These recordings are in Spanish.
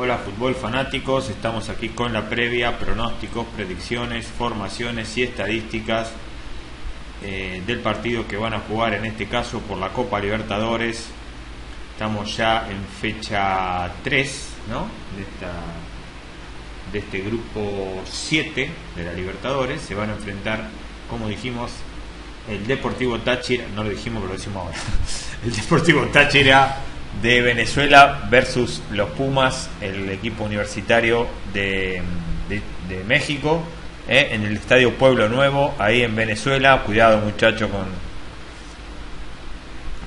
Hola fútbol fanáticos, estamos aquí con la previa, pronósticos, predicciones, formaciones y estadísticas eh, del partido que van a jugar en este caso por la Copa Libertadores. Estamos ya en fecha 3 ¿no? de, esta, de este grupo 7 de la Libertadores. Se van a enfrentar, como dijimos, el Deportivo Táchira, no lo dijimos pero lo decimos ahora, el Deportivo Táchira de Venezuela versus los Pumas, el equipo universitario de, México, eh, en el Estadio Pueblo Nuevo, ahí en Venezuela. Cuidado muchachos con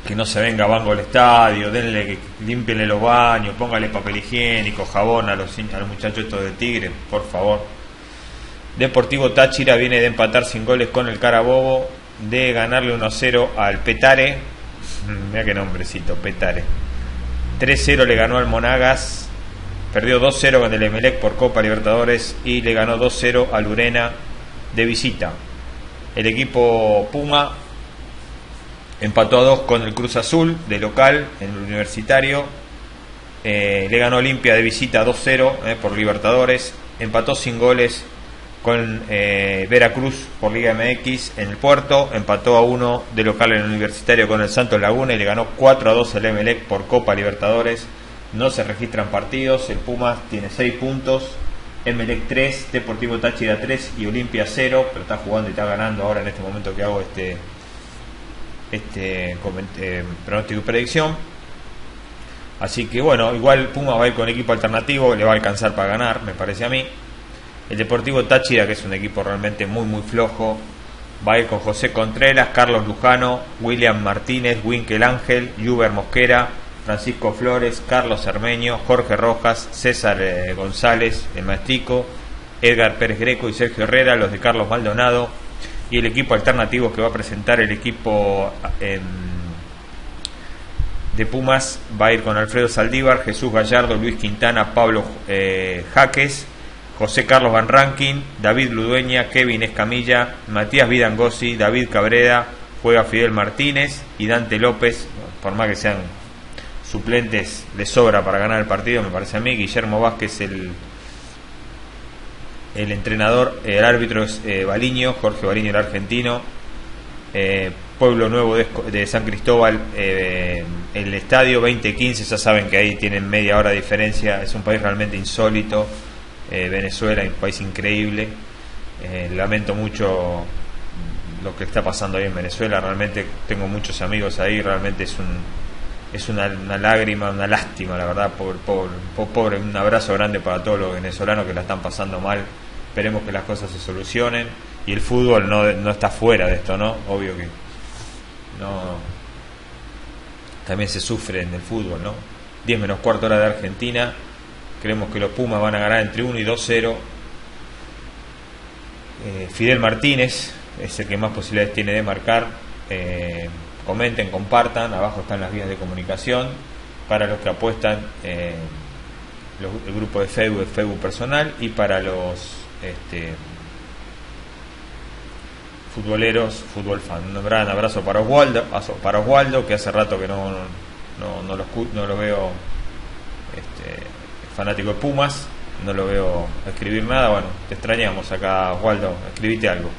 que no se venga banco al estadio, denle, que limpienle los baños, póngale papel higiénico, jabón a los, a los muchachos estos de Tigre, por favor. Deportivo Táchira viene de empatar sin goles con el Carabobo, de ganarle 1-0 al Petare. Mira qué nombrecito, Petare 3-0 le ganó al Monagas, perdió 2-0 con el Emelec por Copa Libertadores y le ganó 2-0 al Urena de visita. El equipo Puma empató a 2 con el Cruz Azul de local en el Universitario. Eh, le ganó Olimpia de visita 2-0 eh, por Libertadores. Empató sin goles con eh, Veracruz por Liga MX en el puerto, empató a uno de local en el universitario con el Santos Laguna y le ganó 4 a 2 el Emelec por Copa Libertadores. No se registran partidos, el Pumas tiene 6 puntos, Emelec 3, Deportivo Táchira 3 y Olimpia 0, pero está jugando y está ganando ahora en este momento que hago este, este eh, pronóstico y predicción. Así que bueno, igual Pumas va a ir con equipo alternativo, le va a alcanzar para ganar, me parece a mí. El Deportivo Táchira, que es un equipo realmente muy, muy flojo, va a ir con José Contreras, Carlos Lujano, William Martínez, Winkel Ángel, Juber Mosquera, Francisco Flores, Carlos Armeño, Jorge Rojas, César eh, González, el Maestico, Edgar Pérez Greco y Sergio Herrera, los de Carlos Maldonado, y el equipo alternativo que va a presentar el equipo em, de Pumas va a ir con Alfredo Saldívar, Jesús Gallardo, Luis Quintana, Pablo eh, Jaques, José Carlos Van Rankin, David Ludueña, Kevin Escamilla, Matías Vidangosi, David Cabrera, juega Fidel Martínez y Dante López, por más que sean suplentes de sobra para ganar el partido, me parece a mí. Guillermo Vázquez, el, el entrenador, el árbitro es eh, Baliño, Jorge Baliño, el argentino. Eh, Pueblo Nuevo de, San Cristóbal, eh, el estadio 2015, ya saben que ahí tienen media hora de diferencia, es un país realmente insólito. Eh, Venezuela, un país increíble. Eh, lamento mucho lo que está pasando ahí en Venezuela. Realmente tengo muchos amigos ahí. Realmente es un es una, lágrima, una lástima, la verdad. Pobre, pobre, un abrazo grande para todos los venezolanos que la están pasando mal. Esperemos que las cosas se solucionen. Y el fútbol no, no está fuera de esto, ¿no? Obvio que no. También se sufre en el fútbol, ¿no? 10 menos cuarto hora de Argentina. Creemos que los Pumas van a ganar entre 1 y 2-0. Eh, Fidel Martínez es el que más posibilidades tiene de marcar. Eh, comenten, compartan. Abajo están las vías de comunicación. Para los que apuestan, eh, el grupo de Facebook, Facebook personal. Y para los este, futboleros, fútbol fan. Un gran abrazo para Oswaldo, para Oswaldo que hace rato que no, no, no, lo, no lo veo. Este, fanático de Pumas, no lo veo escribir nada, bueno, te extrañamos acá, Waldo, escribite algo,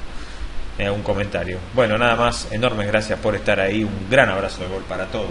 eh, un comentario. Bueno, nada más, enormes gracias por estar ahí, un gran abrazo de gol para todos.